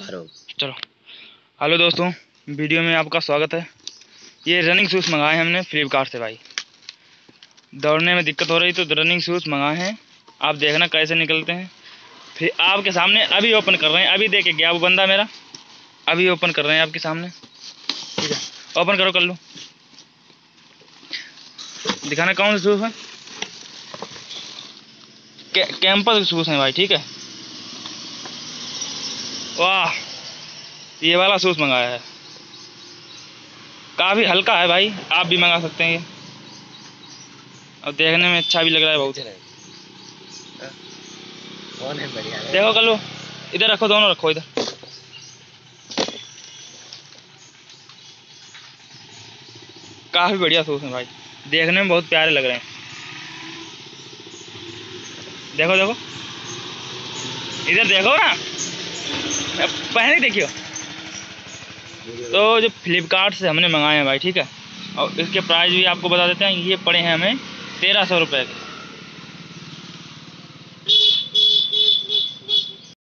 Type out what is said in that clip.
चलो। हेलो दोस्तों, वीडियो में आपका स्वागत है। ये रनिंग शूज़ मंगाए हैं हमने फ्लिपकार्ट से भाई। दौड़ने में दिक्कत हो रही तो रनिंग शूज़ मंगाए हैं। आप देखना कैसे निकलते हैं। फिर आपके सामने अभी ओपन कर रहे हैं। अभी देखे गया वो बंदा मेरा। अभी ओपन कर रहे हैं आपके सामने। ठीक है ओपन करो कर लो दिखाना कौन से शूज़ है? कैंपस के शूज़ हैं भाई, ठीक है। वाह ये वाला सूस मंगाया है। काफ़ी हल्का है भाई आप भी मंगा सकते हैं ये। और देखने में अच्छा भी लग रहा है बहुत। कौन है बढ़िया देखो कर लो इधर रखो दोनों रखो इधर। काफ़ी बढ़िया सूस है भाई देखने में बहुत प्यारे लग रहे हैं। देखो देखो। इधर देखो ना। पहले देखियो। तो जो फ्लिपकार्ट से हमने मंगाए हैं भाई, ठीक है? और इसके प्राइस भी आपको बता देते हैं, ये पड़े हैं हमें तेरह सौ रुपये के।